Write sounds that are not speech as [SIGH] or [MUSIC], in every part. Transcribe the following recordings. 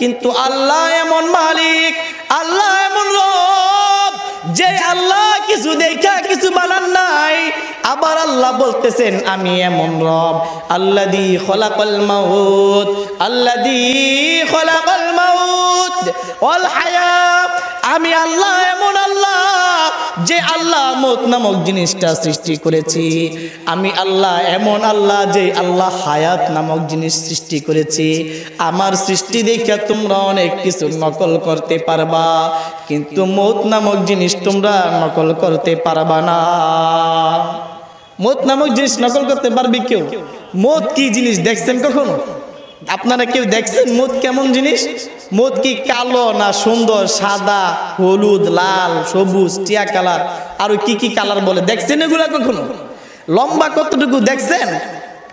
কিন্তু আল্লাহ এমন মালিক, আল্লাহ এমন রব, যে আল্লাহ কিছু দেখা, কিছু বানান নাই। আবার আল্লাহ বলতেছেন, আমি এমন রব, আল্লাদি খলাকল মাউত, আল্লাদি খলাকল মাউত অল হায়াত আমি আল্লাহ এমন আল্লাহ যে আল্লাহ মত নামক জিনিসটা সৃষ্টি করেছি। আমি আল্লাহ এমন আল্লাহ যে আল্লাহ হায়াত নামক জিনিস সৃষ্টি করেছি। আমার সৃষ্টি দেখে তোমরা অনেক কিছু নকল করতে পারবা, কিন্তু মত নামক জিনিস তোমরা নকল করতে পারবা না। মত নামক জিনিস নকল করতে পারবি কেউ? মত কি জিনিস দেখছেন কখনো? আপনারা কেউ দেখছেন মদ কেমন জিনিস? মদ কি কালো না সুন্দর, সাদা, হলুদ, লাল, সবুজ, টিয়া কালার? আর কি কি কালার বলে? দেখছেন এগুলা কখনো? লম্বা কতটুকু দেখছেন?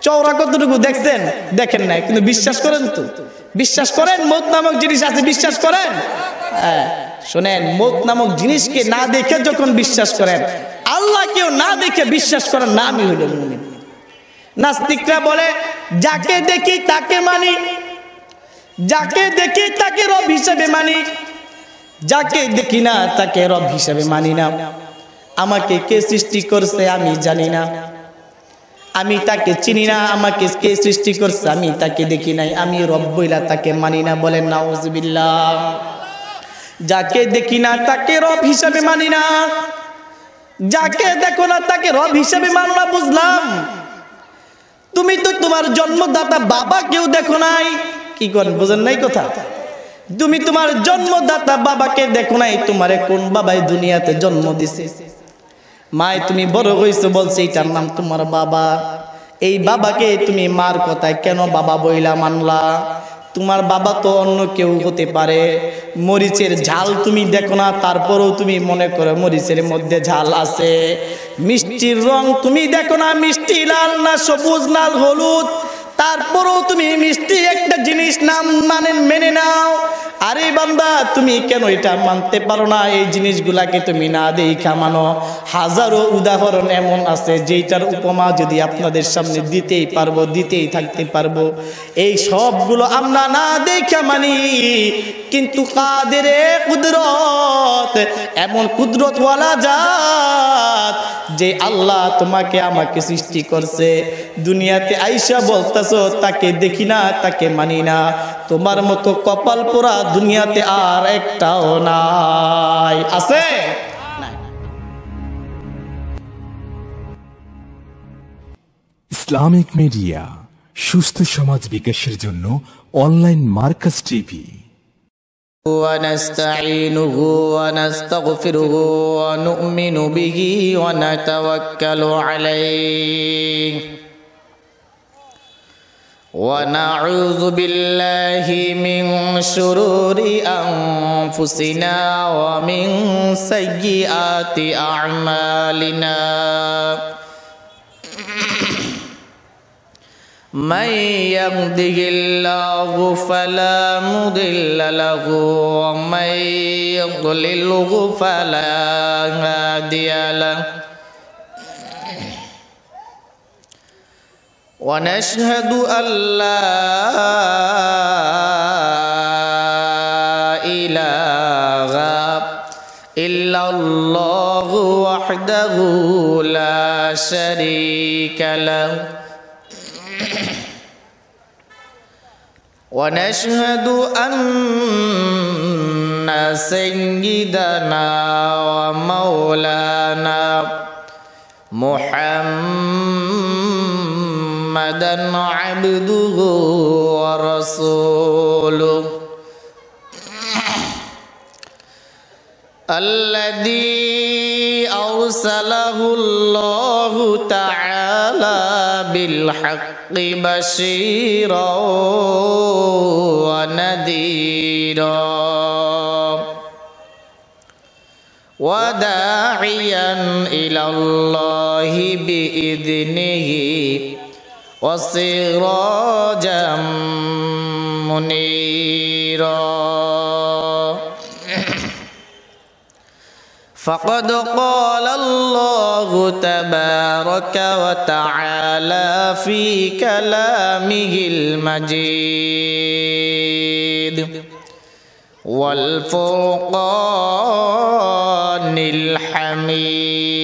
চওড়া কতটুকু দেখছেন? দেখেন নাই, কিন্তু বিশ্বাস করেন তো। বিশ্বাস করেন মদ নামক জিনিস আছে, বিশ্বাস করেন? হ্যাঁ শোনেন, মদ নামক জিনিসকে না দেখে যখন বিশ্বাস করেন, আল্লাহ কেউ না দেখে বিশ্বাস করেন না, আমি হইল মুমিন। নাস্তিকরা বলে, যাকে দেখি তাকে মানি। যাকে দেখি তাকে রব হিসেবে মানি। যাকে দেখি না তাকে রব হিসেবে মানি না। আমাকে কে সৃষ্টি করছে আমি জানি না। আমি তাকে চিনি না, আমাকে কে সৃষ্টি করছে আমি তাকে দেখি নাই। আমি রব বইলা তাকে মানি না বলেন, নাউজুবিল্লাহ। যাকে দেখি না তাকে রব হিসেবে মানি না। যাকে দেখো না তাকে রব হিসেবে মানো না, বুঝলাম। তুমি তো তোমার জন্মদাতা বাবা কেউ দেখো নাই। কি করেন বোঝেন নাই কথা? তুমি তোমার জন্মদাতা বাবাকে দেখো নাই, তোমারে কোন বাবাই দুনিয়াতে জন্ম দিছে? মায়, তুমি বড় হইছো বলছে এটার নাম তোমার বাবা। এই বাবাকে তুমি মার কথায় কেন বাবা বইলা মানলা? তোমার বাবা তো অন্য কেউ হতে পারে। মরিচের ঝাল তুমি দেখো না, তারপরেও তুমি মনে করো মরিচের মধ্যে ঝাল আছে। মিষ্টির রং তুমি দেখো না, মিষ্টি লাল না সবুজ, লাল, হলুদ। তারপরেও তুমি মিষ্টি একটা জিনিস নাম মানে মেনে নাও। আরে বান্দা, তুমি কেন এটা মানতে পারো না? এই জিনিসগুলাকে তুমি না দেখা মানো। হাজারো উদাহরণ এমন আছে যেটার উপমা যদি আপনাদের সামনে দিতেই পারব, দিতেই থাকতে পারব। এই সবগুলো আমরা না দেখা মানি। কিন্তু কাদের কুদরত? এমন কুদরতওয়ালা জাত যে আল্লাহ তোমাকে আমাকে সৃষ্টি করছে। দুনিয়াতে আইসা বলতেছো তাকে দেখি না তাকে মানি না তোমার মতো কপাল পোড়া দুনিয়াতে আর একটাও নাই আছে নাই। ইসলামিক মিডিয়া সুস্থ সমাজ বিকাশের জন্য অনলাইন মার্কাস টিভি ونستعينه ونستغفره ونؤمن به ونتوكل عليه ونعوذ بالله من شرور أنفسنا ومن سيئات أعمالنا. من يهده الله فلا مضل له ومن يضلله فلا هادي له. ونشهد أن لا إله إلا الله وحده لا شريك له. ونشهد أن سيدنا ومولانا محمدا عبده ورسوله. الذي أرسله الله تعالى بالحق بشيرا ونذيرا. وداعيا إلى الله بإذنه. وسراجا منيرا. فقد قال الله تبارك وتعالى في كلامه المجيد. والفرقان الحميد.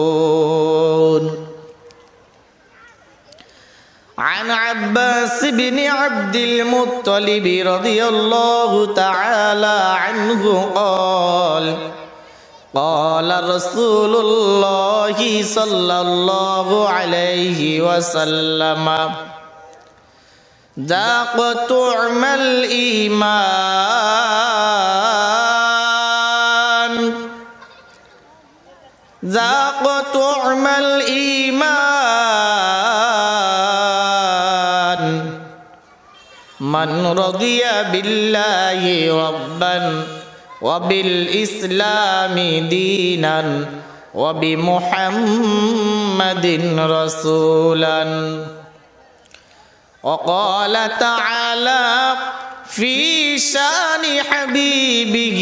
الغفور عن عباس بن عبد المطلب رضي الله تعالى عنه قال قال رسول الله صلى الله عليه وسلم ذاق طعم الإيمان ذاق طعم الإيمان من رضي بالله ربا وبالإسلام دينا وبمحمد رسولا وقال تعالى في شان حبيبه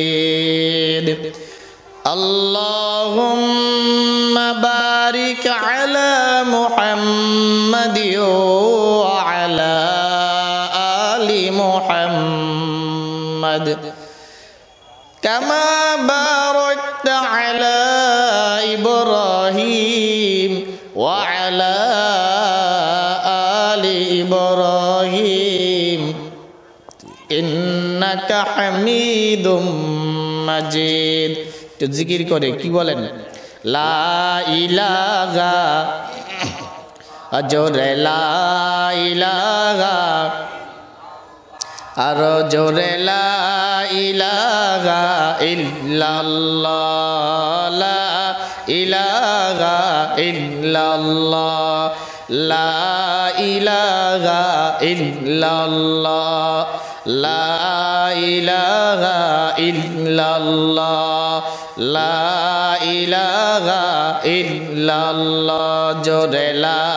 إبراهيم وعلى آل إبراهيم إنك حميد مجيد একটু জিকির করে কি বলেন লা ইলাহা জোরে লা ইলাহা আরো জোরে লা ইলাহা ইল্লাল্লাহ ইল্লাল্লাহ, লা ইলাহা ইল্লাল্লাহ, লা ইলাহা ইল্লাল্লাহ, লা ইলাহা ইল্লাল্লাহ, জোরে লা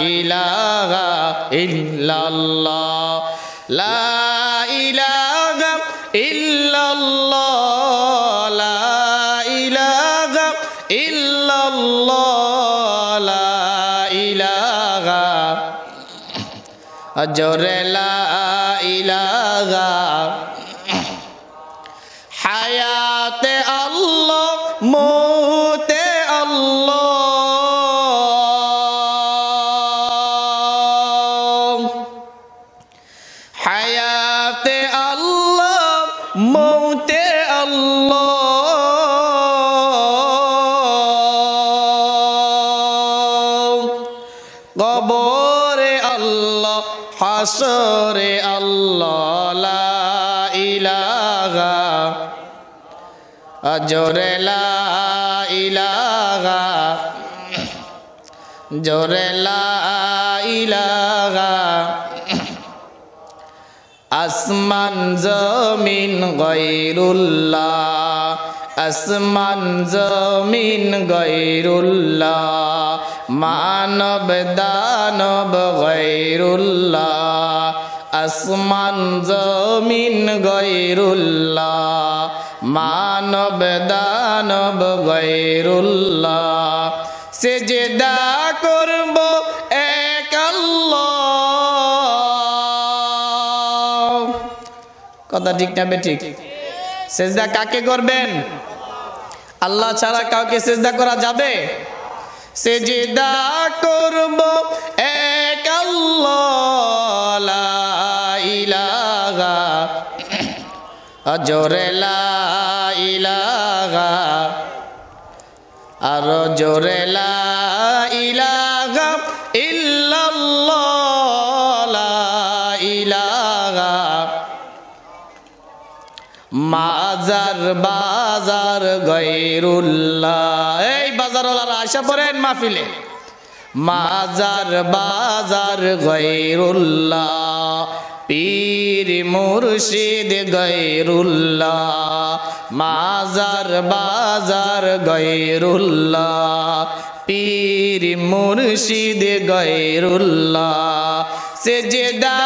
ইলাহা ইল্লাল্লাহ, লা জোরে লা ইলাহা হায়াতে আল্লাহ মৌতে আল্লাহ। হায়াতে আল্লাহ মৌতে আল্লাহ। হাসরে আল্লাহ জোরে লা জোরে লা ইলাহা। আসমান জমিন গৈরুল্লাহ আসমান জমিন গৈরুল্লাহ মানব দানব গৈরুল্লাহ, আসমান জমিন গৈরুল্লাহ, মানব দানব গৈরুল্লাহ। সেজদা করব এক আল্লাহ। কথা ঠিক না ঠিক? সেজদা কাকে করবেন? আল্লাহ ছাড়া কাউকে সেজদা করা যাবে? সেজদা করব এক ইলাহা। জোরে লা ইলাহা। আর জোরে লা মাজার বাজার গৈরুল্লাহ। এই বাজারওয়ালারা আশা পড়েন মাহফিলে। মাজার, বাজার গৈরুল্লাহ, পীর মুর্শিদ গৈরুল্লাহ। মাজার, বাজার গৈরুল্লাহ, পীর মুর্শিদ গৈরুল্লাহ। সেজদা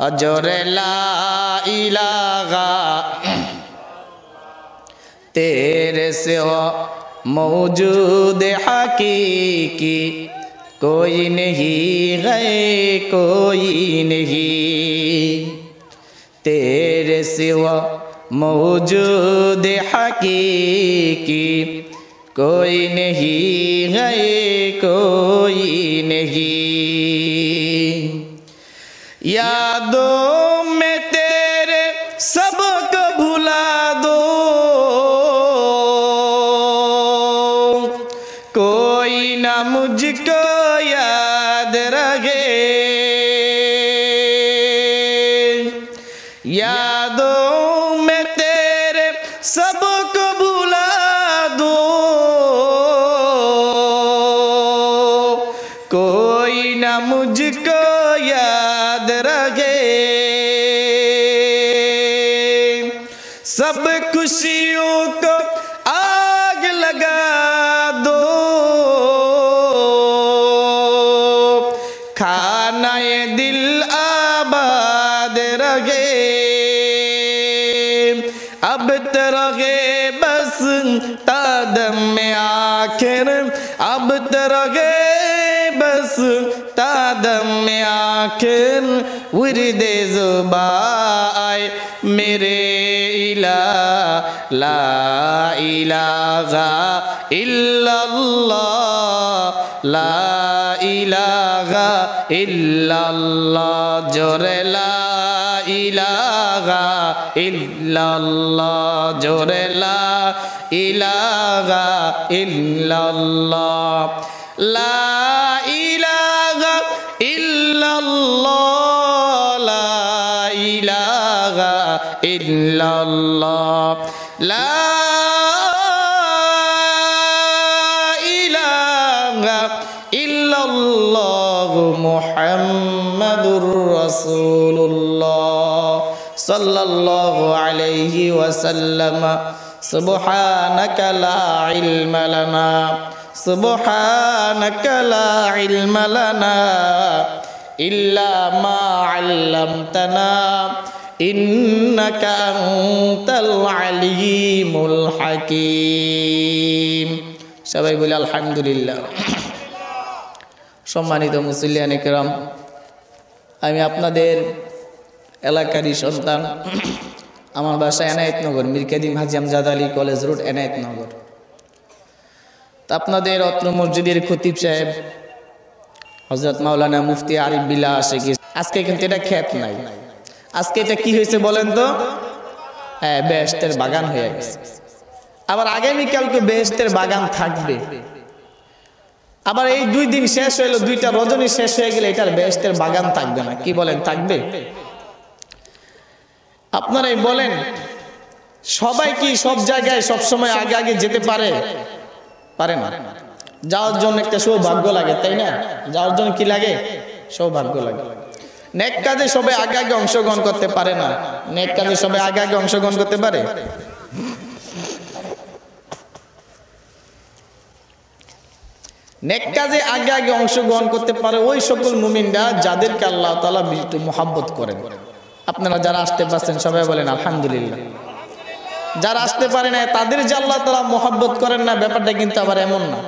अजोरे ला तेरे से हो मौजूद हकीकी, कोई नहीं, गए कोई नहीं। तेरे सिवा मौजूद हकीकी, कोई नहीं, गए कोई नहीं। यादों में तेरे सबको भुला दो। कोई ना मुझको याद रहे লা ইলাহা ইল্লাল্লাহ। লা ইলাহা ইল্লাল্লাহ। জোরে লা ইলাহা ইল্লাল্লাহ। জোরে লা ইলাহা ইল্লাল্লাহ। লা ইলাহা ইল্লাল্লাহ। লা ইলাহা ইল্লাল্লাহ। لا إله إلا الله محمد رسول الله صلى الله عليه وسلم. سبحانك لا علم لنا. سبحانك لا علم لنا إلا ما علمتنا. ইন্নাকা আনতাল আলিমুল হাকিম। সবাই বলে আলহামদুলিল্লাহ। সম্মানিত মুসলিয়ান একরাম আমি আপনাদের এলাকারই সন্তান। আমার বাসা এনায়েতনগর মিরকাদিম হাজি আমজাদ আলী কলেজ রোড এনায়েতনগর তা আপনাদের অত্র মসজিদের খতিব সাহেব হজরত মাওলানা মুফতি আরিফ বিল্লা আসে কি আজকে কিন্তু এটা ক্ষেত নাই। আজকে এটা কি হয়েছে বলেন তো? হ্যাঁ বেহেস্তের বাগান হয়ে গেছে। আবার আগামীকালকে বেহেস্তের বাগান থাকবে। আবার এই দুই দিন শেষ হইল, দুইটা রজনী শেষ হয়ে গেলে এটার বেহেস্তের বাগান থাকবে না। কি বলেন, থাকবে? আপনারাই বলেন, সবাই কি সব জায়গায় সব সময় আগে আগে যেতে পারে? পারে না। যাওয়ার জন্য একটা সৌভাগ্য লাগে, তাই না? যাওয়ার জন্য কি লাগে? সৌভাগ্য লাগে। নেক কাজে সবাই আগে আগে অংশগ্রহণ করতে পারে না। নেক কাজে সবাই আগে আগে অংশগ্রহণ করতে পারে? কাজে আগে আগে অংশগ্রহণ করতে পারে ওই সকল মুমিনরা যাদেরকে আল্লাহ তালা একটু করেন। আপনারা যারা আসতে পারছেন সবাই বলেন, আলহামদুলিল্লাহ। যারা আসতে পারে না তাদের যে আল্লাহ তালা মোহাব্বত করেন না, ব্যাপারটা কিন্তু আবার এমন না।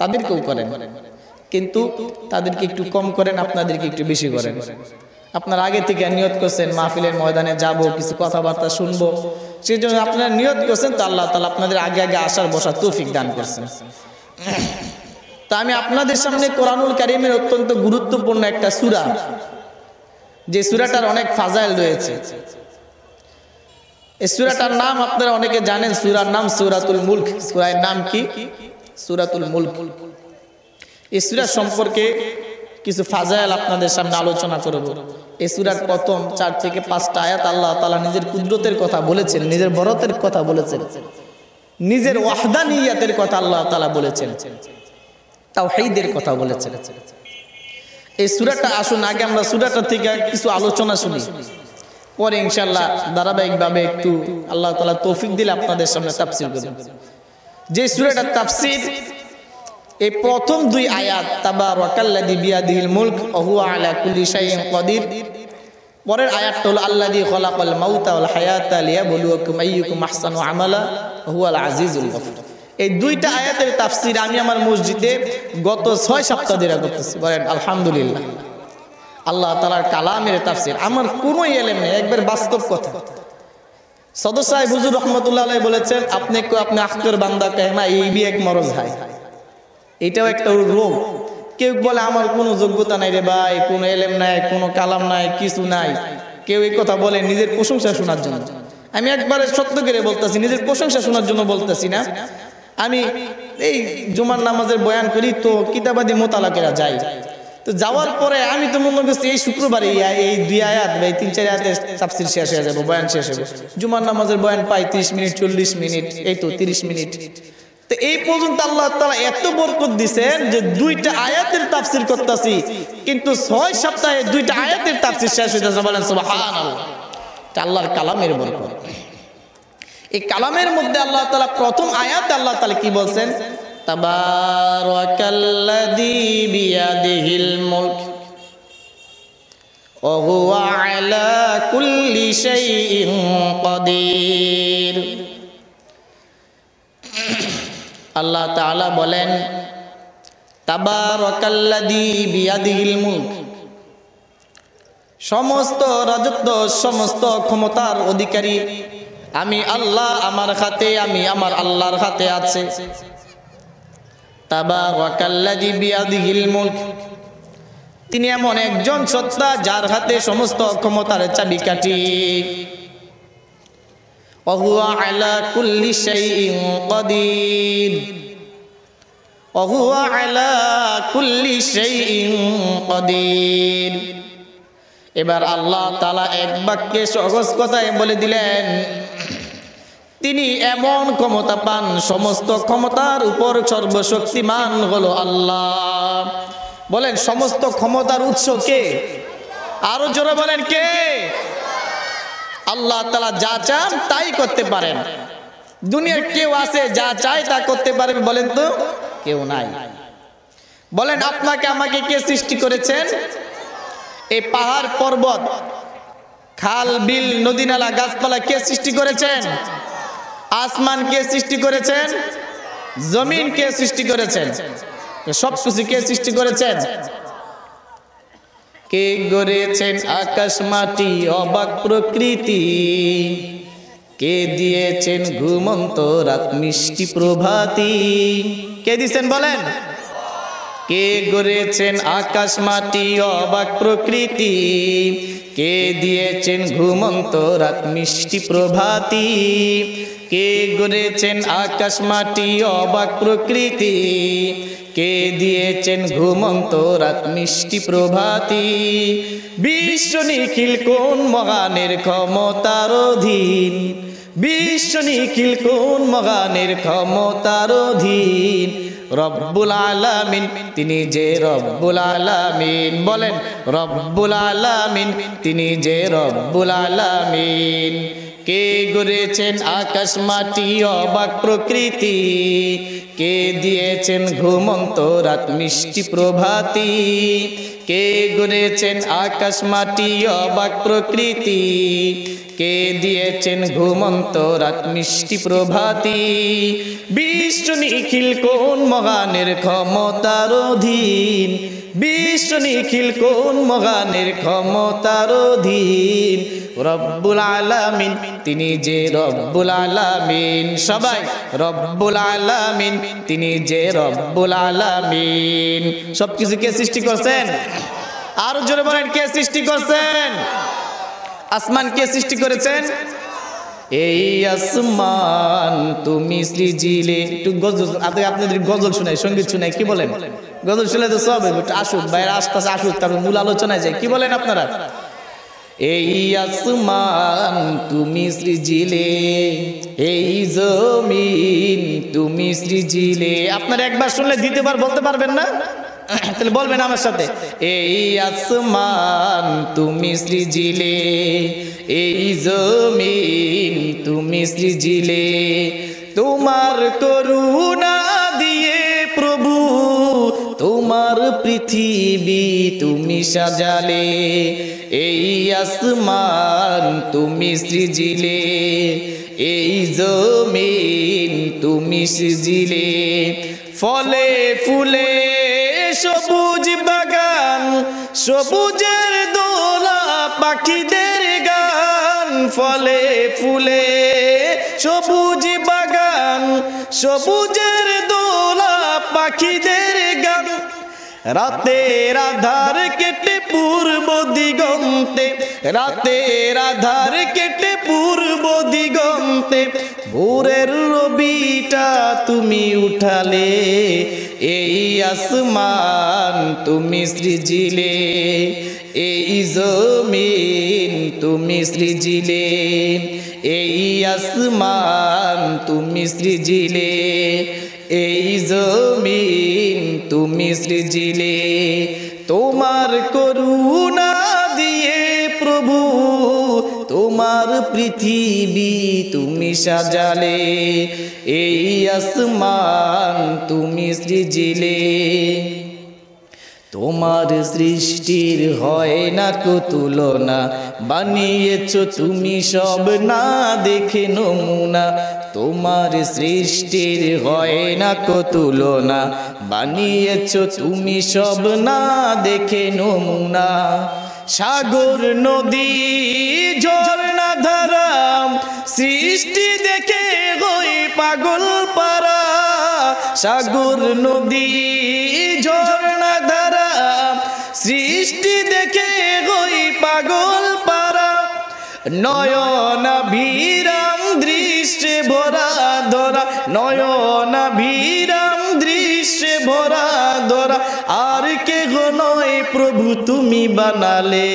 তাদেরকেও করেন। কিন্তু তাদেরকে একটু কম করেন, আপনাদেরকে একটু বেশি করেন। আপনার আগে থেকে নিয়ত করছেন, মাহফিলের ময়দানে যাব, কিছু কথাবার্তা শুনব। সেই জন্য আপনারা নিয়ত করছেন, তো আল্লাহ তালা আপনাদের আগে আগে আসার বসার তৌফিক দান করছেন। তা আমি আপনাদের সামনে কোরআনুল কারিমের অত্যন্ত গুরুত্বপূর্ণ একটা সুরা, যে সুরাটার অনেক ফাজাইল রয়েছে। এই সুরাটার নাম আপনারা অনেকে জানেন, সুরার নাম সুরাতুল মুলক। সুরার নাম কি? সুরাতুল মুলক। এই সুরা সম্পর্কে কিছু ফাজাইল আপনাদের সামনে আলোচনা করব। এই সুরার প্রথম চার থেকে পাঁচটা আয়াত আল্লাহ তালা নিজের কুদরতের কথা বলেছেন, নিজের বরতের কথা বলেছেন, নিজের ওয়াহদানিয়াতের কথা আল্লাহ তালা বলেছেন তাও হেইদের কথা বলেছেন। এই সুরাটা আসুন, আগে আমরা সুরাটা থেকে কিছু আলোচনা শুনি। পরে ইনশাল্লাহ ধারাবাহিকভাবে একটু আল্লাহ তালা তৌফিক দিলে আপনাদের সামনে তাফসির করুন যে সুরাটা তাফসির এই প্রথম দুই আয়াত তাবা ওয়াকাল্লাদি বিয়াদিহিল মুলক অহুয়া আলা পরের আয়াতটা হলো গফুর। এই দুইটা আয়াতের তাফসির আমি আমার মসজিদে গত ছয় সপ্তাহ ধরে করতেছি। বলেন, আলহামদুলিল্লাহ। আল্লাহ তালার কালামের তাফসির। আমার কোনো একবার বাস্তব কথা। সদস্য সাহেব হুজুর রহমতুল্লাহ বলেছেন, আপনি আপনি আখতর বান্দা কেহনা এই বি এক মরজ হাই এটাও একটা রোগ কেউ বলে, আমার কোনো যোগ্যতা নাই রে ভাই, কোনো এলেম নাই, কোনো কালাম নাই, কিছু নাই। কেউ এই কথা বলে নিজের প্রশংসা শোনার জন্য। আমি একবারে সত্য করে বলতেছি, নিজের প্রশংসা শোনার জন্য বলতেছি না। আমি এই জুমার নামাজের বয়ান করি তো কিতাবাদি মোতালাকেরা যাই তো যাওয়ার পরে আমি তো মনে করছি, এই শুক্রবারে এই- দুই আয়াত বা এই তিন চার আয়াতে তাফসির শেষ হয়ে যাব, বয়ান শেষ হবে জুমার নামাজের বয়ান পাই তিরিশ মিনিট, চল্লিশ মিনিট, এই তো তিরিশ মিনিট। তো এই পর্যন্ত আল্লাহ তালা এত বরকত দিছেন যে দুইটা আয়াতের তাফসির করতেছি। কিন্তু ছয় সপ্তাহে দুইটা আয়াতের তাফসির শেষ হয়ে বলেন আল্লাহর কালামের বরকত। এই কালামের মধ্যে আল্লাহ তালা প্রথম আয়াত আল্লাহ তালা কি বলছেন? তাবারাকাল্লাযী আল্লাহ তাআলা বলেন সমস্ত রাজত্ব, সমস্ত ক্ষমতার অধিকারী, আমি আল্লাহ আমার হাতে, আমি আমার আল্লাহর হাতে আছে। তিনি এমন একজন সত্তা যার হাতে সমস্ত ক্ষমতার চাবিকাঠি। وهو على كل شيء قدير وهو على كل شيء قدير এবার আল্লাহ তালা এক বাক্যে সহজ কথায় বলে দিলেন তিনি এমন ক্ষমতা পান সমস্ত ক্ষমতার উপর সর্বশক্তিমান হলো আল্লাহ বলেন সমস্ত ক্ষমতার উৎস কে আরো জোরে বলেন কে আল্লাহ তালা যা চান তাই করতে পারেন। দুনিয়ার কেউ আছে, যা চায় তা করতে পারবে বলেন তো কেউ নাই। বলেন, আপনাকে, আমাকে কে সৃষ্টি করেছেন? এই পাহাড় পর্বত, খাল, বিল, নদী, নালা, গাছপালা কে সৃষ্টি করেছেন? আসমান কে সৃষ্টি করেছেন? জমিন কে সৃষ্টি করেছেন? সব কে সৃষ্টি করেছেন? কে গড়েছেন আকাশ মাটি, অবাক প্রকৃতি? কে দিয়েছেন ঘুমন্ত রাত মিষ্টি প্রভাতি? কে দিয়েছেন বলেন? কে গড়েছেন আকাশ মাটি, অবাক প্রকৃতি? কে দিয়েছেন ঘুমন্ত রাত মিষ্টি প্রভাতি? কে গড়েছেন আকাশ মাটি, অবাক প্রকৃতি? কে দিয়েছেন ঘুমন্ত রাত মিষ্টি প্রভাতি? বিশ্ব নিখিল কোন মগানের ক্ষমতার অধীন? বিশ্ব নিখিল কোন মগানের ক্ষমতার অধীন? রব্বুল আলামিন, তিনি যে রব্বুল আলামিন, বলেন, রব্বুল আলামিন, তিনি যে রব্বুল আলামিন। কে গড়েছেন আকাশ মাটি, অবাক প্রকৃতি? কে দিয়েছেন ঘুমন্ত রাত মিষ্টি প্রভাতি? কে গড়েছেন আকাশ মাটি, অবাক প্রকৃতি? কে দিয়েছেন ঘুমন্ত রাত মিষ্টি প্রভাতি? বিশ্ব নিখিল কোন মগানের ক্ষমতার অধীন? বিশ্ব নিখিল কোন মগানের ক্ষমতার অধীন? রব্বুল আলামিন, তিনি যে রব্বুল আলামিন। সবাই, রব্বুল আলামিন, তিনি যে রব্বুল আলামিন। সবকিছু কে সৃষ্টি করছেন? আরও জোরে বলেন, কে সৃষ্টি করছেন? আসমান কে সৃষ্টি করেছেন? এই আসমান তুমি সৃজিলে। একটু গজল আপনি আপনাদের গজল শোনাই, সংগীত শোনাই, কি বলেন? গজল শুনে তো সব আসুক বাইরে আস্তে আস্তে আসুক তারপর মূল আলোচনায় যায় কি বলেন আপনারা? এই আসমান তুমি সৃজিলে, এই জমিন তুমি সৃজিলে। আপনারা একবার শুনলে দ্বিতীয়বার বলতে পারবেন না? [COUGHS] তাহলে বলবেন আমার সাথে, এই আসমান তুমি সৃজিলে, এই জমিন তুমি সৃজিলে, তোমার করুণা দিয়ে প্রভু, তোমার পৃথিবী তুমি সাজালে, এই আসমান তুমি সৃজিলে, এই জমিন তুমি সৃজিলে, ফলে ফুলে সবুজের দোলা পাখিদের গান, ফলে ফুলে সবুজ বাগান। সবুজের দোলা পাখিদের গান, রাতের আধার কেটে পূর্ব দিগন্তে, রাতের আধার কেটে পূর্ব দিগন্তে, ভোরের রবিটা তুমি উঠালে এই আসমান তুমি সৃজিলে, এই জমিন তুমি সৃজিলে, এই আসমান তুমি সৃজিলে, এই জমিন তুমি সৃজিলে। তোমার করুণা তোমার পৃথিবী তুমি সাজালে, এই আসমান তুমি সৃজিলে। তোমার সৃষ্টির হয় না কো তুলনা, বানিয়েছ তুমি সব না দেখে নমুনা। তোমার সৃষ্টির হয় না কো তুলনা, বানিয়েছ তুমি সব না দেখে নমুনা। সাগর, নদী ঝর্ণা ধারাম সৃষ্টি দেখে হই পাগল পারা সাগর নদী ঝর্ণা ধারা সৃষ্টি দেখে হই পাগল পারা নয়ন ভিরাম দৃশ্যে ভরা ধরা। নয়ন ভিরাম দৃশ্যে ভরা ধরা। তুমি বানালে,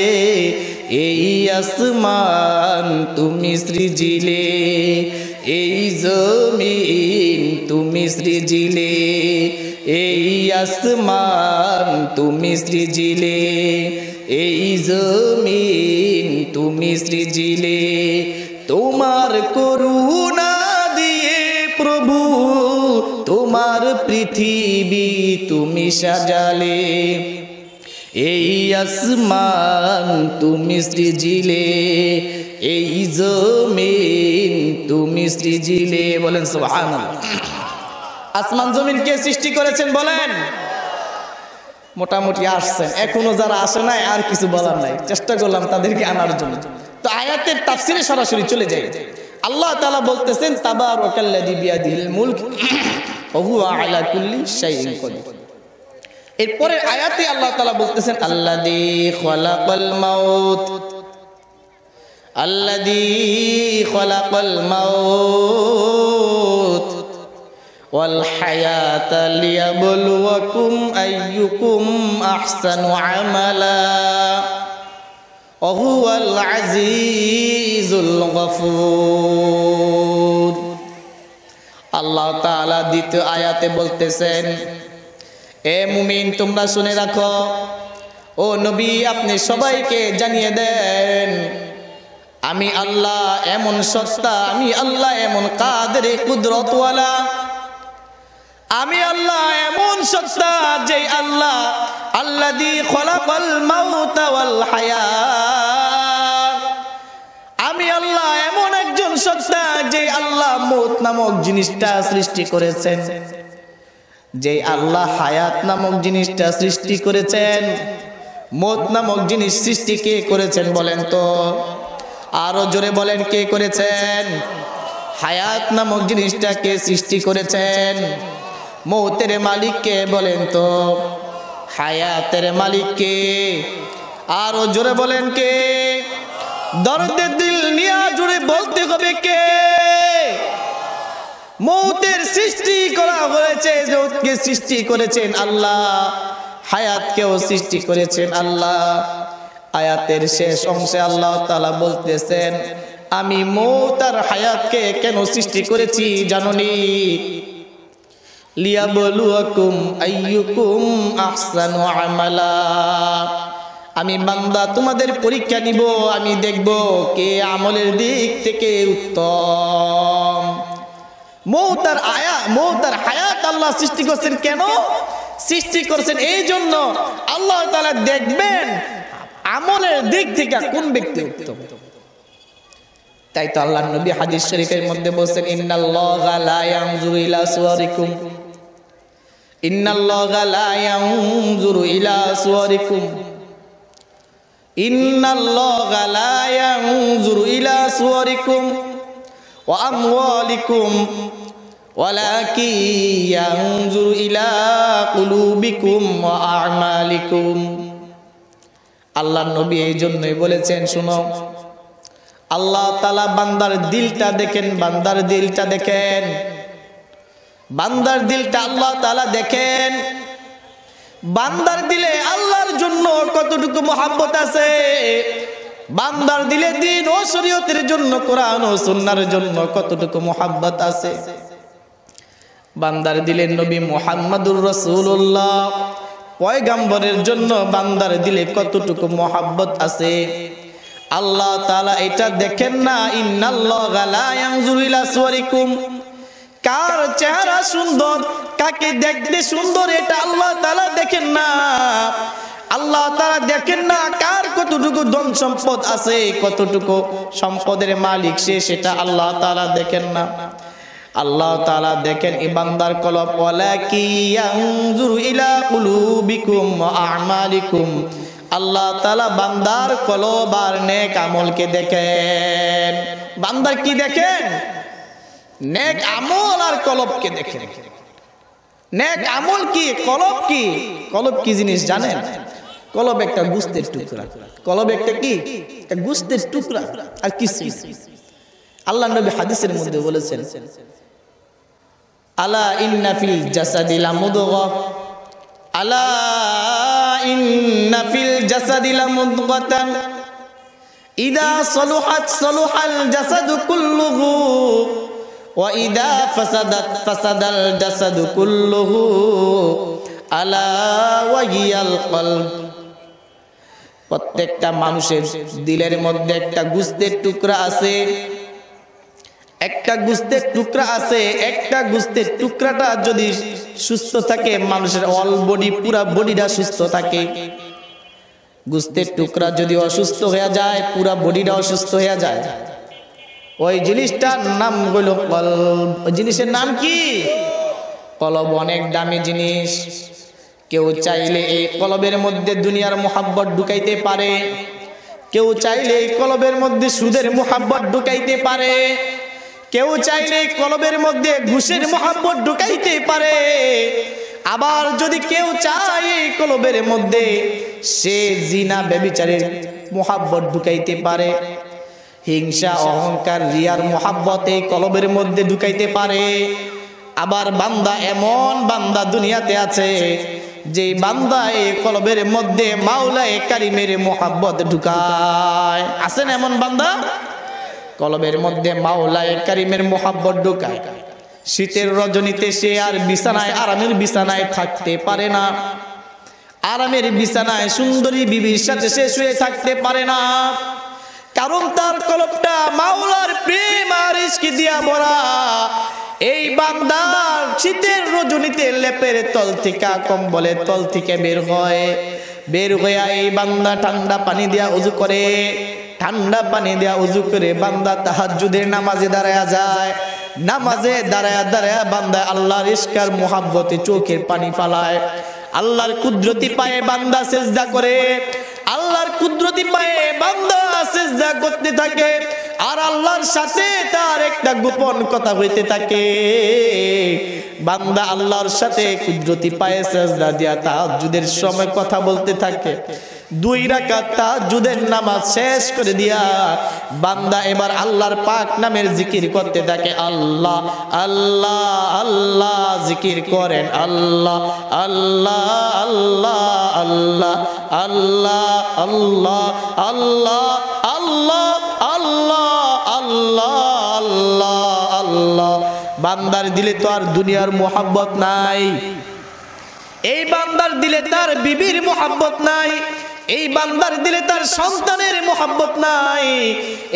এই আসমান তুমি সৃজিলে, এই জমিন তুমি সৃজিলে, এই আসমান তুমি সৃজিলে, এই জমিন তুমি সৃজিলে। তোমার করুণা দিয়ে প্রভু, তোমার পৃথিবী তুমি সাজালে। এই আসমান তুমি সৃজিলে, এই জমিন তুমি সৃজিলে, বলেন সুবহানাল্লাহ। আসমান জমিন কে সৃষ্টি করেছেন বলেন? মোটামুটি আসছেন এখনও যারা আসে নাই, আর কিছু বলার নাই। চেষ্টা করলাম তাদেরকে আনার জন্য। তো আয়াতের তাফসিরে সরাসরি চলে যাই। আল্লাহ তালা বলতেছেন, তাবারাকাল্লাযী বিয়াদিহিল মুলক, ওয়া হুয়া আলা কুল্লি শাইইন কদির। এরপরে আয়াতে আল্লাহ তাআলা বলতেছেন আল্লাযী খলাকাল মাউত আল্লাযী খলাকাল মাউত ওয়াল হায়াতা লিয়াবলুয়াকুম আইয়ুকুম আহসানু আমালা وهو العزيز الغفور আল্লাহ তাআলা দ্বিতীয় আয়াতে বলতেছেন এ মুমিন, তোমরা শুনে রাখো। ও নবী, আপনি সবাইকে জানিয়ে দেন, আমি আল্লাহ এমন সত্তা, আমি আল্লাহ এমন কাদের কুদরতওয়ালা। আমি আল্লাহ এমন সত্তা যে আল্লাহ, আল্লাদি খলাকাল মাউতা ওয়াল হায়াত আমি আল্লাহ এমন একজন সত্তা যে আল্লাহ মৌত নামক জিনিসটা সৃষ্টি করেছেন। যে আল্লাহ হায়াত নামক জিনিসটা সৃষ্টি করেছেন, মৌত নামক জিনিস সৃষ্টি কে করেছেন বলেন তো? আরও জোরে বলেন কে করেছেন? হায়াত নামক জিনিসটা কে সৃষ্টি করেছেন? মৌতের মালিককে বলেন তো? হায়াতের মালিককে আরও জোরে বলেন কে? দর্দের দিল নিয়া জুড়ে বলতে হবে কে? মৌতের সৃষ্টি করা হয়েছে মৌতকে সৃষ্টি করেছেন আল্লাহ। হায়াতকেও সৃষ্টি করেছেন আল্লাহ। আয়াতের শেষ অংশে আল্লাহ তাআলা বলতেছেন, আমি মৌত আর হায়াতকে কেন সৃষ্টি করেছি জাননি? লিয়াবলুয়াকুম আইয়ুকুম আহসানু আমালা। আমি বান্দা, তোমাদের পরীক্ষা নিব, আমি দেখব কে আমলের দিক থেকে উত্তম। মৌতার আয়া, মৌতার হায়াত আল্লাহ সৃষ্টি করছেন কেন? সৃষ্টি করছেন এই জন্য আল্লাহ তালা দেখবেন আমলের দিক থেকে কোন ব্যক্তি উত্তম। তাই তো আল্লাহ নবী হাদিস শরীফের মধ্যে বলছেন, ইন্নাল্লাহা লা ইয়ানজুরু ইলা সুওয়ারিকুম ইন্নাল্লাহা লা ইয়ানজুরু ইলা সুওয়ারিকুম ইন্নাল্লাহা লা ইয়ানজুরু ইলা সুওয়ারিকুম ওয়ালাকিন ইয়ানজুরু ইলা কুলুবিকুম ওয়া আ'মালিকুম। আল্লাহ নবী এই জন্যই বলেছেন, শুনো, আল্লাহ তালা বান্দার দিলটা দেখেন, বান্দার দিলটা দেখেন। বান্দার দিলটা আল্লাহ তালা দেখেন। বান্দার দিলে আল্লাহর জন্য কতটুকু মহাব্বত আছে? বান্দার দিলে দিন ও শরীয়তের জন্য, কোরআন ও সুন্নার জন্য কতটুকু মহাব্বত আছে? বান্দার দিলে নবী মোহাম্মদুর রসুল্লাহ পয়গাম্বরের জন্য বান্দার দিলে কতটুকু মহাব্বত আছে? আল্লাহ তাআলা এটা দেখেন না, ইন্নাল্লাহা লা ইয়ানজুরু ইলা সুওয়ারিকুম কার চেহারা সুন্দর, কাকে দেখতে সুন্দর এটা আল্লাহ তাআলা দেখেন না। আল্লাহ তারা দেখেন না কার কতটুকু ধন সম্পদ আছে, কতটুকু সম্পদের মালিক সে সেটা আল্লাহ তাআলা দেখেন না। আল্লাহ তাআলা দেখেন, ইমানদার কলব আল্লাহ তালা বান্দার কলব আর নেক আমলকে দেখেন। বান্দার কি দেখেন? নেক আমল আর কলবকে দেখেন। নেক আমল কি, কলব কি? কলব কি জিনিস জানেন? কলব একটা গুস্তের টুকরা। কলব একটা কি? একটা গুস্তের টুকরা আর কিছু আল্লাহ নবী হাদিসের মধ্যে বলেছেন, আলা ইন্না ফিল জাসাদি লামুদগা। আলা ইন্না ফিল জাসাদি লামুদগাতান ইদা সলুহাত সলুহাল জাসাদু কুল্লুহু, ওয়া ইদা ফাসাদাত ফাসাদাল জাসাদু কুল্লুহু। আলা ওয়া ওয়াহিয়াল কলব। প্রত্যেকটা মানুষের দিলের মধ্যে একটা গুস্তের টুকরা আছে। একটা গুস্তের টুকরা আছে, একটা গুস্তের টুকরাটা যদি সুস্থ থাকে, মানুষের অল বডি পুরা বডিটা সুস্থ থাকে। গুস্তের টুকরা যদি অসুস্থ হয়ে যায়, পুরা বডিটা অসুস্থ হয়ে যায়। ওই জিনিসটার নাম হইল কলব। ওই জিনিসের নাম কি? কলব অনেক দামি জিনিস। কেউ চাইলে এই কলবের মধ্যে দুনিয়ার মোহাব্বত ঢুকাইতে পারে। কেউ চাইলে এই কলবের মধ্যে সুদের মোহাব্বত ঢুকাইতে পারে। কেউ চাইলে কলবের মধ্যে ঘুষের মোহাব্বত ঢুকাইতে পারে। আবার যদি কেউ চায় এই কলবের মধ্যে, সে জিনা বেবিচারের মোহাব্বত ঢুকাইতে পারে। হিংসা, অহংকার, রিয়ার মোহাব্বত এই কলবের মধ্যে ঢুকাইতে পারে। আবার বান্দা এমন বান্দা দুনিয়াতে আছে যে বান্দা কলবের মধ্যে মাওলায় কারিমের মোহাব্বত ঢুকায়। আছেন এমন বান্দা? কলবের মধ্যে মাওলায় কারিমের মোহাব্বত ঢুকায়। শীতের রজনীতে সে আর বিছানায়, আরামের বিছানায় থাকতে পারে না। আরামের বিছানায় সুন্দরী বিবির সাথে সে শুয়ে থাকতে পারে না। কারণ তার কলবটা মাওলার প্রেম আর ইস্কি দিয়া ভরা। এই বান্দার শীতের রজনীতে লেপের তল থেকে কম্বলের তল থেকে বের হয়। বের হইয়া এই বান্দা ঠান্ডা পানি দিয়া উজু করে। ঠান্ডা পানি দিয়া উজু করে বান্দা তাহাজ্জুদের নামাজে দাঁড়ায়া যায়। নামাজে দাঁড়ায়া দাঁড়ায়া বান্দা আল্লাহর ইস্কার মোহাব্বতে চোখের পানি ফালায়। আল্লাহর কুদরতি পায়ে বান্দা সেজদা করে। আল্লাহর কুদরতি পায়ে বান্দা সেজদা করতে থাকে, আর আল্লাহর সাথে তার একটা গোপন কথা হইতে থাকে। বান্দা আল্লাহর সাথে কুদরতি পায়ে সেজদা দিয়া তাহাজ্জুদের সময় কথা বলতে থাকে। দুই রাকাত তাহাজ্জুদের নামাজ শেষ করে দিয়া বান্দা এবার আল্লাহর পাক নামের জিকির করতে থাকে আল্লাহ আল্লাহ আল্লাহ জিকির করেন আল্লাহ আল্লাহ আল্লাহ আল্লাহ আল্লাহ আল্লাহ আল্লাহ আল্লাহ আল্লাহ আল্লাহ আল্লাহ আল্লাহ বান্দার দিলে তো আর দুনিয়ার মোহাব্বত নাই এই বান্দার দিলে তার বিবির মোহাব্বত নাই এই বান্দার দিলে তার সন্তানের মোহাব্বত নাই।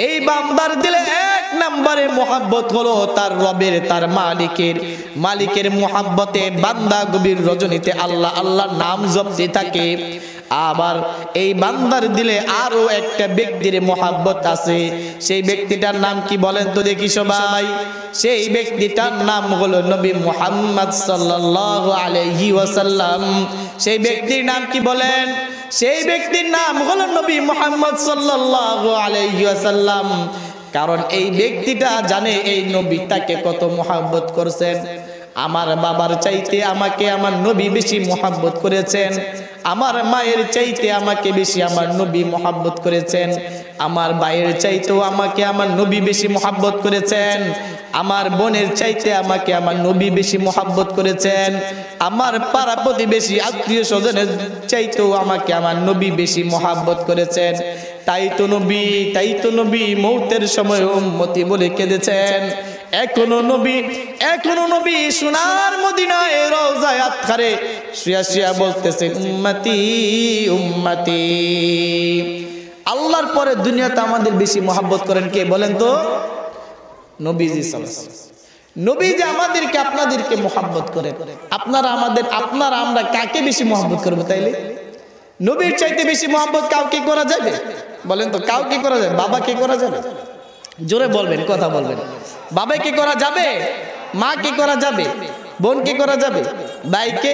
এই বান্দার দিলে এক নম্বরে মোহাব্বত হলো তার রবের, তার মালিকের। মালিকের মোহাব্বতে বান্দা গভীর রজনীতে আল্লাহ আল্লাহ নাম জপতে থাকে। আবার এই বান্দার দিলে আরও একটা ব্যক্তির মোহাব্বত আছে। সেই ব্যক্তিটার নাম কি বলেন তো দেখি সবাই। সেই ব্যক্তিটার নাম হলো নবী মুহাম্মদ সাল্লাল্লাহু আলাইহি ওয়াসাল্লাম। সেই ব্যক্তির নাম কি বলেন? সেই ব্যক্তির নাম হলো নবী মোহাম্মদ সাল্লাল্লাহু আলাইহি ওয়াসাল্লাম। কারণ এই ব্যক্তিটা জানে এই নবী তাকে কত মোহাব্বত করছেন। আমার বাবার চাইতে আমাকে আমার নবী বেশি মোহাব্বত করেছেন। আমার মায়ের চাইতে আমাকে বেশি আমার নবী মোহাব্বত করেছেন। আমার ভাইয়ের চাইতেও আমাকে আমার নবী বেশি মোহাব্বত করেছেন। আমার বোনের চাইতে আমাকে আমার নবী বেশি মোহাব্বত করেছেন। আমার পাড়া প্রতিবেশী আত্মীয় স্বজনের চাইতেও আমাকে আমার নবী বেশি মোহাব্বত করেছেন। তাই তো নবী, তাই তো নবী, মৌতের সময় উম্মতি বলে কেঁদেছেন। এখনও নবী এখনও নবী সোনার মদিনায় রোজায় আতখারে শুয়া শুয়া বলতেছেন উম্মতি উম্মতি। আল্লাহর পরে দুনিয়াতে আমাদের বেশি মহাব্বত করেন কে বলেন তো? নবীজি নবী যে আমাদেরকে, আপনাদেরকে মোহাব্বত করে। আপনারা আমাদের, আপনারা আমরা কাকে বেশি মোহাব্বত করব তাইলে? নবীর চাইতে বেশি মোহাব্বত কাউকে করা যাবে? বলেন তো, কাউকে করা যাবে? বাবাকে করা যাবে? জোরে বলবেন, কথা বলবেন। বাবা কি করা যাবে? মা কি করা যাবে? বোনকে করা যাবে? ভাইকে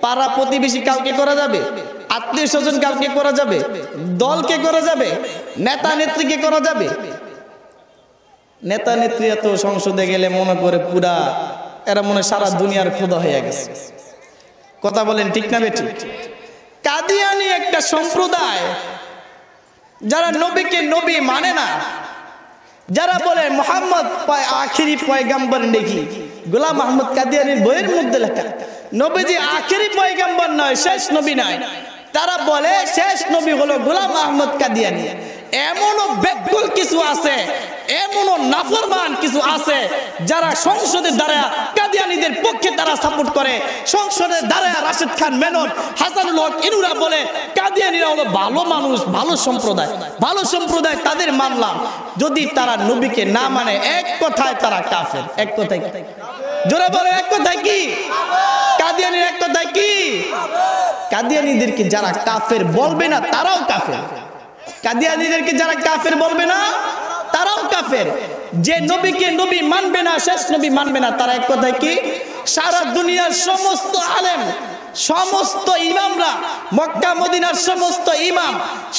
পাড়া প্রতিবেশী কাউকে করা যাবে? আত্মীয় স্বজন কাউকে করা যাবে? দলকে করা যাবে? নেতা নেত্রীকে করা যাবে? নেতা নেত্রী এত সংসদে গেলে মনে করে পুরা, এরা মনে সারা দুনিয়ার খোদা হয়ে গেছে। কথা বলেন ঠিক না বেঠিক? কাদিয়ানি একটা সম্প্রদায়, যারা নবীকে নবী মানে না যারা বলে মোহাম্মদ আখিরি পয়গাম্বর নেকি? গোলাম মাহমুদ কাদিয়ানির বইয়ের মধ্যে লেখা, নবীজি আখিরি পয়গাম্বর নয়, শেষ নবী নয়। তারা বলে শেষ নবী হলো গোলাম আহমদ কাদিয়ানি। এমনও বেকুল কিছু আছে এমনও নাফরমান কিছু আছে যারা দ্বারা কাদিয়ানিদের পক্ষে তারা সাপোর্ট করে। দ্বারা রাশেদ খান মেনন ইনুরা বলে, কাদিয়ানিরা হলো ভালো মানুষ, ভালো সম্প্রদায়। ভালো সম্প্রদায় তাদের মানলাম যদি তারা নবীকে না মানে এক কথায় তারা কাফের। এক কথায়? জোরে বলে, এক কথায় কি? কাদিয়ানির এক কথায় কি? কাদিয়ানিদেরকে যারা কাফের বলবে না, তারাও কাফের। কাদিয়ানিদেরকে যারা কাফের বলবে না তারাও কাফের। যে নবীকে নবী মানবে না শেষ নবী মানবে না তারা এক কথায় কি? সারা দুনিয়ার সমস্ত আলেম সমস্ত ইমামরা মক্কা মদিনার সমস্ত ইমাম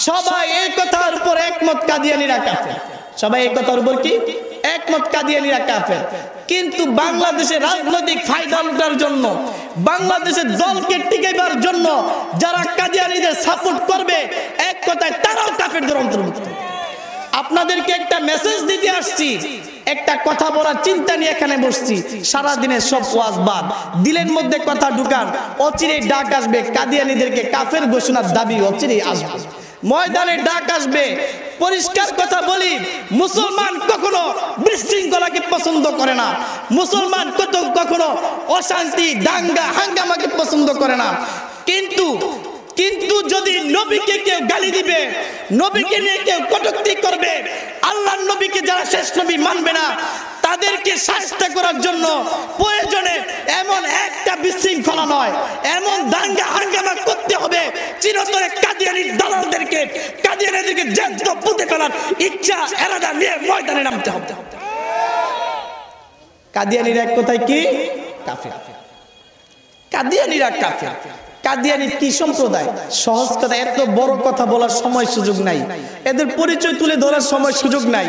সবাই এই কথার উপর একমত কাদিয়ানিরা কাফের। সবাই এই কথার উপর কি? একমত কাদিয়ানিরা কাফের। কিন্তু বাংলাদেশে রাজনৈতিক ফায়দা লুটার জন্য বাংলাদেশের দলকে টিকাইবার জন্য যারা কাদিয়ানিদের সাপোর্ট করবে এক কথায় তারাও কাফেরদের অন্তর্ভুক্ত। আপনাদেরকে একটা মেসেজ দিতে আসছি। একটা কথা বলার চিন্তা নিয়ে এখানে বসছি। সারা দিনের সব ওয়াজ বাদ। দিলের মধ্যে কথা ঢুকান অচিরে ডাক আসবে। কাদিয়ানিদেরকে কাফের ঘোষণার দাবি অচিরেই আসবে। ময়দানে ডাক আসবে। পরিষ্কার কথা বলি, মুসলমান কখনো বিশৃঙ্খলাকে পছন্দ করে না। মুসলমান কত কখনো অশান্তি, দাঙ্গা, হাঙ্গামাকে পছন্দ করে না। কিন্তু কিন্তু যদি নবীকে কেউ গালি দিবে, নবীকে নিয়ে কেউ কটুক্তি করবে, আল্লাহর নবীকে যারা শেষ নবী মানবে না, তাদেরকে শাস্তি করার জন্য প্রয়োজনে এমন একটা বিশৃঙ্খলা নয়, এমন দাঙ্গা হাঙ্গামা করতে হবে, চিরতরে কাদিয়ানির দালালদেরকে, কাদিয়ানিদেরকে জ্যান্ত পুঁতে ফেলার ইচ্ছা, এরাদা নিয়ে ময়দানে নামতে হবে। কাদিয়ানির এক কথায় কি? কাফের। কাদিয়ানিরা কাফের। কাদিয়ানি কি সম্প্রদায়? সহজ কথা, এত বড় কথা বলার সময় সুযোগ নাই। এদের পরিচয় তুলে ধরার সময় সুযোগ নাই।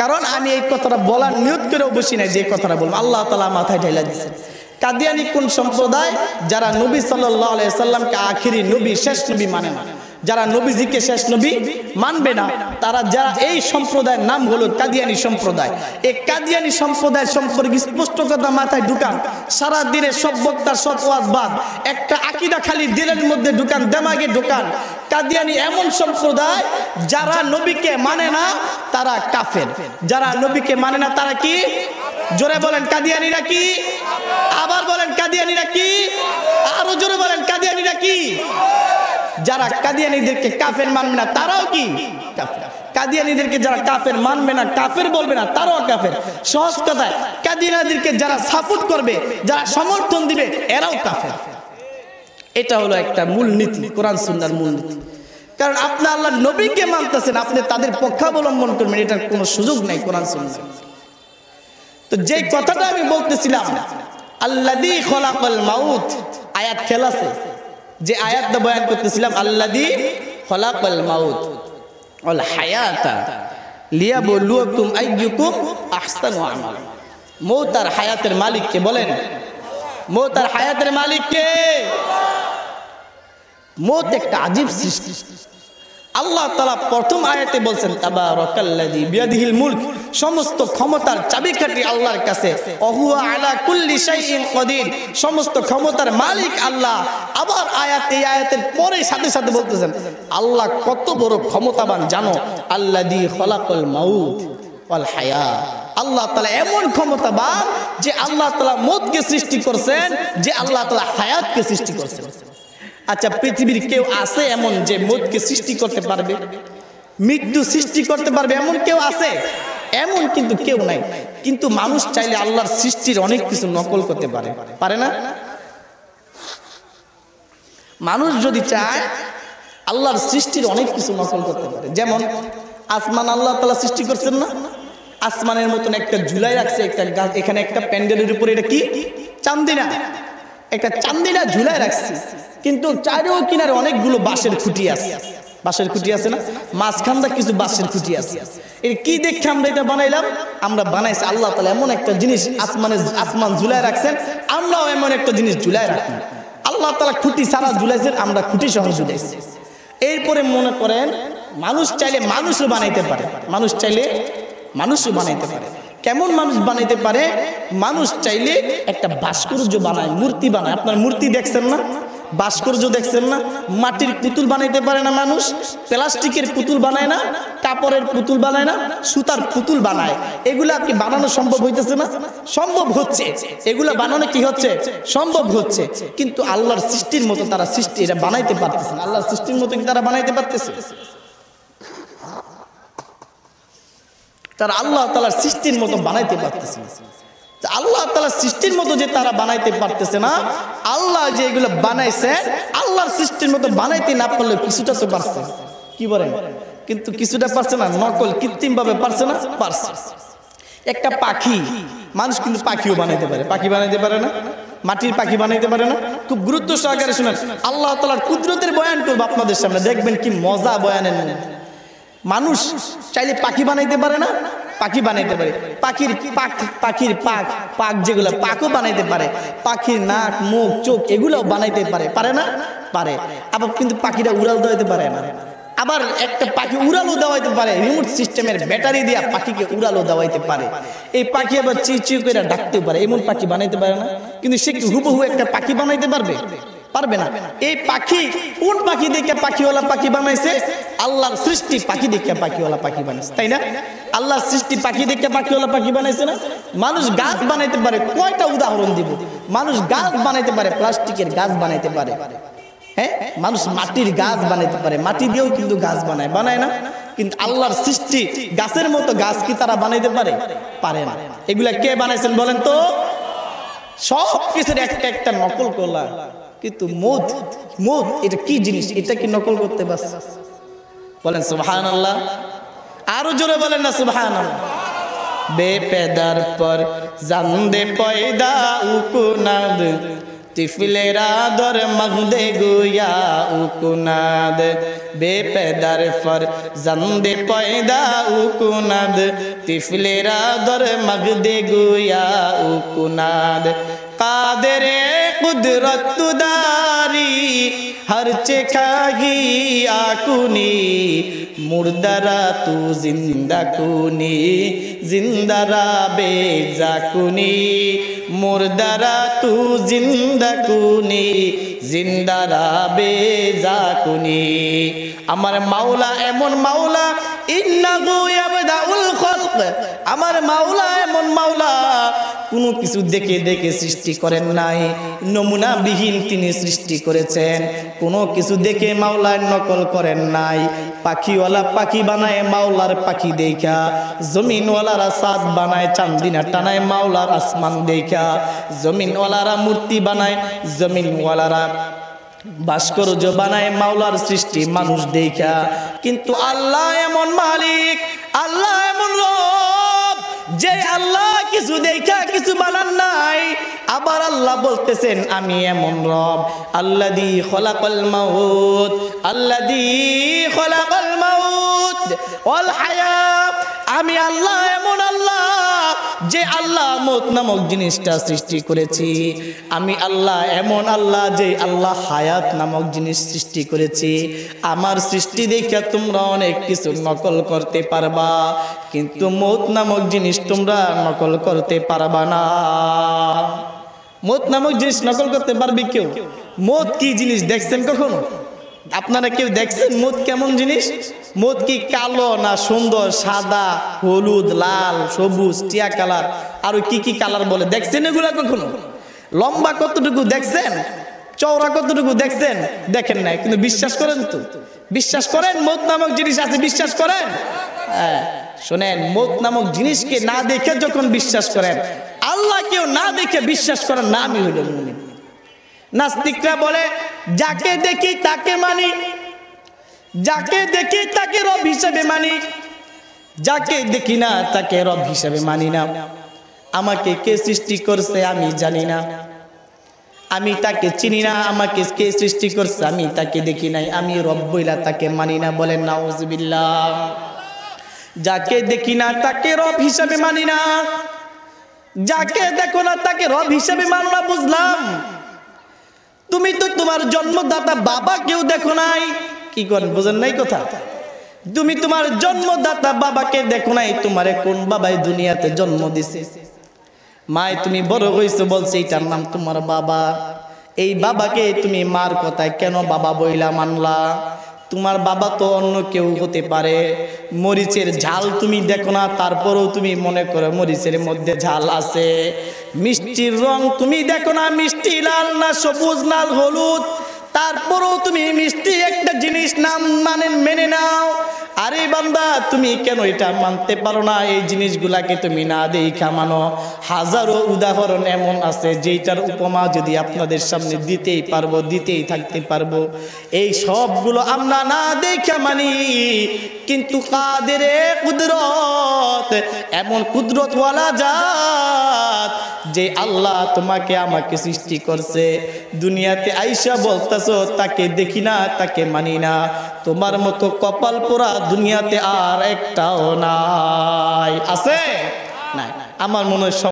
কারণ আমি এই কথাটা বলার নিয়ত করেও বসি নাই, যে কথাটা বলব। আল্লাহ তালা মাথায় ঢেলা দিচ্ছেন কাদিয়ানি কোন সম্প্রদায়? যারা নবী সাল্লাহ সাল্লামকে আখিরি নবী, শেষ নবী মানে না। যারা নবীজিকে শেষ নবী মানবে না, তারা যারা এই সম্প্রদায়ের নাম হলো কাদিয়ানি সম্প্রদায়। এই কাদিয়ানি সম্প্রদায় সম্পর্কে স্পষ্ট কথা মাথায় ঢুকান সারা দিনের সব বক্তার সব ওয়াজ বাদ। একটা আকিদা খালি দিলের মধ্যে ঢুকান, দেমাগে ঢুকান। কাদিয়ানি এমন সম্প্রদায়, যারা নবীকে মানে না, তারা কাফের। যারা নবীকে মানে না, তারা কি? জোরে বলেন, কাদিয়ানিরা কি? আবার বলেন, কাদিয়ানিরা কি? আরও জোরে বলেন, কাদিয়ানিরা কি? যারা কাদিয়ানিদেরকে কাফের মানবে না, তারাও কি? কাদিয়ানিদেরকে যারা কাফের মানবে না, কাফের বলবে না, তারাও কাফের। সহজ কথায়, কাদিয়ানিদেরকে যারা সাপোর্ট করবে, যারা সমর্থন দিবে, এরাও কাফের। এটা হলো একটা মূল নীতি, কোরআন সুন্নার মূল নীতি। কারণ আপনি আল্লাহ নবীকে মানতেছেন, আপনি তাদের পক্ষাবলম্বন করবেন, এটার কোনো সুযোগ নাই কোরআন সুন্নার। তো যে কথাটা আমি বলতেছিলাম আল্লাদি খলাকল মাউত, আয়াত খেলাছে। যে আয়াতটা বয়ান করতেছিলাম, আল্লাদি ফলাকল মাউত, অল হায়াতা লিয়া বলু তুম আইকুম আহসানু আমাল। মৌত আর হায়াতের মালিককে বলেন, মৌত আর হায়াতের মালিককে? মৌত একটা আজীব সৃষ্টি। আল্লাহ তালা প্রথম আয়াতে বলছেন সমস্ত ক্ষমতার চাবিকাঠি আল্লাহর কাছে। সমস্ত ক্ষমতার মালিক আল্লাহ। আবার আয়াত, এই আয়াতের পরে সাথে সাথে বলতেছেন, আল্লাহ কত বড় ক্ষমতাবান, জানো? আল্লাযী খলাকাল মাউত ওয়াল হায়া আল্লাহ তালা এমন ক্ষমতাবান যে আল্লাহ তালা মদকে সৃষ্টি করছেন, যে আল্লাহ তালা হায়াতকে সৃষ্টি করছেন। আচ্ছা পৃথিবীর কেউ আছে এমন যে মদকে সৃষ্টি করতে পারবে? মৃত্যু সৃষ্টি করতে পারবে এমন কেউ আছে? এমন কিন্তু কেউ নাই। কিন্তু মানুষ চাইলে আল্লাহর সৃষ্টির অনেক কিছু নকল করতে পারে। পারে না? মানুষ যদি চায়, আল্লাহর সৃষ্টির অনেক কিছু নকল করতে পারে। যেমন, আসমান আল্লাহ তালা সৃষ্টি করছেন না? আসমানের মতন একটা ঝুলাই রাখছে, একটা গাছ এখানে একটা প্যান্ডেলের উপরে এটা কি? চান্দিনা। একটা চান্দিনা ঝুলাই রাখছি। কিন্তু চারেও কিনারে অনেকগুলো বাঁশের খুঁটি আছে। বাঁশের খুঁটি আছে না? মাঝখানটা কিছু বাঁশের খুঁটি আছে। এর কি দেখে আমরা এটা বানাইলাম? আমরা বানাইছি আল্লাহ তালা এমন একটা জিনিস আসমানে আসমান ঝুলাই রাখছেন, আমরাও এমন একটা জিনিস ঝুলাই রাখি। আল্লাহ তালা খুঁটি সারা ঝুলাইছেন, আমরা খুঁটি সহ ঝুলাইছি। এরপরে মনে করেন, মানুষ চাইলে মানুষও বানাইতে পারে। মানুষ চাইলে মানুষও বানাইতে পারে। কেমন মানুষ বানাইতে পারে? মানুষ চাইলে একটা ভাস্কর্য বানায়, মূর্তি বানায়। আপনার মূর্তি দেখছেন না? ভাস্কর্য দেখছেন না? মাটির পুতুল বানাইতে পারে না মানুষ, প্লাস্টিকের পুতুল বানায় না, কাপড়ের পুতুল বানায় না, সুতার পুতুল বানায়। এগুলা কি বানানো সম্ভব হইতেছে না? সম্ভব হচ্ছে। এগুলা বানানো কি হচ্ছে? সম্ভব হচ্ছে। কিন্তু আল্লাহর সৃষ্টির মতো তারা সৃষ্টি এটা বানাইতে পারতেছে না। আল্লাহর সৃষ্টির মতো কি তারা বানাইতে পারতেছে? তারা আল্লাহ তালার সৃষ্টির মতো বানাইতে পারতেছে না। আল্লাহ তালা সৃষ্টির মতো যে তারা বানাইতে পারতেছে না, আল্লাহ যে এগুলো বানাইছে, আল্লাহর সৃষ্টির মতো বানাইতে না পারলে কিছুটা তো পারছে। কি বলেন? কিন্তু কিছুটা পারছে না, নকল কৃত্রিম ভাবে পারছে না, পারছে। একটা পাখি, মানুষ কিন্তু পাখিও বানাইতে পারে। পাখি বানাইতে পারে না, মাটির পাখি বানাইতে পারে না। খুব গুরুত্ব সহকারে শুনেন, আল্লাহ তালার কুদরতের বয়ান করব আপনাদের সামনে। দেখবেন কি মজা বয়ানের মানুষ চাইলে পাখি বানাইতে পারে না, পাখি বানাইতে পারে। পাখির পাখ পাখির পাখ পাক যেগুলো পাকও বানাইতে পারে। পাখির নাক, মুখ, চোখ এগুলোও বানাইতে পারে। পারে না? পারে। আবার কিন্তু পাখিরা উড়াল দেওয়াইতে পারে না। আবার একটা পাখি উড়ালো দেওয়াইতে পারে। রিমোট সিস্টেমের ব্যাটারি দিয়া পাখিকে উড়ালো দেওয়াইতে পারে। এই পাখি আবার চিউ চিউ করে ডাকতে পারে। এমন পাখি বানাইতে পারে না। কিন্তু সে কি হুবহু একটা পাখি বানাইতে পারবে? পারবে না। এই পাখি, কোন পাখি দেখে পাখিওয়ালা পাখি বানাইছে? আল্লাহর সৃষ্টি পাখি দেখে পাখিওয়ালা পাখি বানাইছে, তাই না? আল্লাহর সৃষ্টি পাখি দেখে পাখিওয়ালা পাখি বানাইছে না? মানুষ গাছ বানাইতে পারে, কয়টা উদাহরণ দিব? মানুষ গাছ বানাইতে পারে, প্লাস্টিকের গাছ বানাইতে পারে। হ্যাঁ? মানুষ মাটির গাছ বানাইতে পারে, মাটি দিয়েও কিন্তু গাছ বানায় বানায় না? কিন্তু আল্লাহর সৃষ্টি গাছের মতো গাছ কি তারা বানাইতে পারে? পারে না। এগুলা কে বানাইছেন বলেন তো? সব কিছুর একটা একটা নকল করলা কিন্তু মুদ, মদ, এটা কি জিনিস? এটা কি নকল করতে পারছে বলেন সুবহান আল্লাহ আরও জোরে বলেন না সুবহান আল্লাহ বেপেদার পর জানদে পয়দা উকুনাদ, তিফলেরা দর মগদে গুয়া উকুনাদ। বেপেদার পর জানদে পয়দা উকুনাদ, তিফলেরা দর মগদে গুয়া উকুনাদ। قادر কুদরতদারি হর ہر چکھاگی আকুনি, মুর্দারা তু জিন্দা কুনি, জিন্দারা বেজাকুনি কুনি, মুর্দারা তু জিন্দা কুনি, জিন্দারা বেজা কুনি। আমার মাওলা এমন মাওলা ইন্নাগু ইয়াবদাউল খলক। আমার মাওলা এমন মাওলা কোনো কিছু দেখে দেখে সৃষ্টি করেন নাই। নমুনাবিহীন তিনি সৃষ্টি করেছেন। কোনো কিছু দেখে মাওলার নকল করেন নাই। পাখিওয়ালা পাখি বানায় মাওলার পাখি দেখা। জমিনওয়ালারা সাদ বানায়, চান্দিনা টানায় মাওলার আসমান দেখা। জমিনওয়ালারা মূর্তি বানায়, জমিনওয়ালারা ভাস্কর্য বানায়, মাওলার সৃষ্টি মানুষ দেখা। কিন্তু আল্লাহ এমন মালিক, আল্লাহ এমন রব, যে আল্লাহ কিছু দেখা কিছু বানান নাই। আবার আল্লাহ বলতেছেন, আমি এমন রব আল্লা দি খলাকল মাউত, আল্লাদি খলাকল মাউত। কল হায়াত আমি আল্লাহ এমন আল্লাহ যে আল্লাহ মত নামক জিনিসটা সৃষ্টি করেছি। আমি আল্লাহ এমন আল্লাহ যে আল্লাহ হায়াত নামক জিনিস সৃষ্টি করেছি। আমার সৃষ্টি দেখে তোমরা অনেক কিছু নকল করতে পারবা, কিন্তু মত নামক জিনিস তোমরা নকল করতে পারবা না। মত নামক জিনিস নকল করতে পারবি কেউ? মত কি জিনিস দেখছেন কখনো? আপনারা কেউ দেখছেন? মদ কেমন জিনিস? মদ কি কালো না সুন্দর, সাদা, হলুদ, লাল, সবুজ, টিয়া কালার? আরও কি কি কালার বলে? দেখছেন এগুলা কখনো? লম্বা কতটুকু দেখছেন? চওড়া কতটুকু দেখছেন? দেখেন নাই, কিন্তু বিশ্বাস করেন তো। বিশ্বাস করেন মদ নামক জিনিস আছে, বিশ্বাস করেন? হ্যাঁ শোনেন, মদ নামক জিনিসকে না দেখে যখন বিশ্বাস করেন আল্লাহ কেউ না দেখে বিশ্বাস করেন না আমি হইল মুমিন। নাস্তিকরা বলে যাকে দেখি তাকে মানি। যাকে দেখি তাকে রব হিসেবে মানি। যাকে দেখি না তাকে রব হিসেবে মানি না। আমাকে কে সৃষ্টি করছে আমি জানি না। আমি তাকে চিনি না, আমাকে কে সৃষ্টি করছে আমি তাকে দেখি নাই। আমি রব বইলা তাকে মানি না বলেন নাউজুবিল্লাহ। যাকে দেখি না তাকে রব হিসেবে মানি না। যাকে দেখো না তাকে রব হিসেবে মানো না, বুঝলাম। তুমি তো তোমার জন্মদাতা বাবা কেউ দেখো নাই। কি করেন বোঝেন নাই কথা? তুমি তোমার জন্মদাতা বাবাকে দেখো নাই, তোমারে কোন বাবাই দুনিয়াতে জন্ম দিছে? মায়, তুমি বড় হইছো বলছে এটার নাম তোমার বাবা। এই বাবাকে তুমি মার কথায় কেন বাবা বইলা মানলা? তোমার বাবা তো অন্য কেউ হতে পারে। মরিচের ঝাল তুমি দেখো না, তারপরেও তুমি মনে করো মরিচের মধ্যে ঝাল আছে। মিষ্টির রং তুমি দেখো না, মিষ্টি লাল না সবুজ, লাল, হলুদ। তারপরেও তুমি মিষ্টি একটা জিনিস নাম মানে মেনে নাও। আরে বান্দা, তুমি কেন এটা মানতে পারো না? এই জিনিসগুলাকে তুমি না দেখা মানো। হাজারো উদাহরণ এমন আছে যেটার উপমা যদি আপনাদের সামনে দিতেই পারব, দিতেই থাকতে পারব। এই সবগুলো আমরা না দেখা মানি। কিন্তু কাদের কুদরত, এমন কুদরতওয়ালা জাত যে আল্লাহ তোমাকে আমাকে সৃষ্টি করছে। দুনিয়াতে আইসা বলতেছো তাকে দেখি না, তাকে মানি না। তোমার মতো কপাল পোড়া দুনিয়াতে আর একটাও নাই। আছে? আমার মনে হয়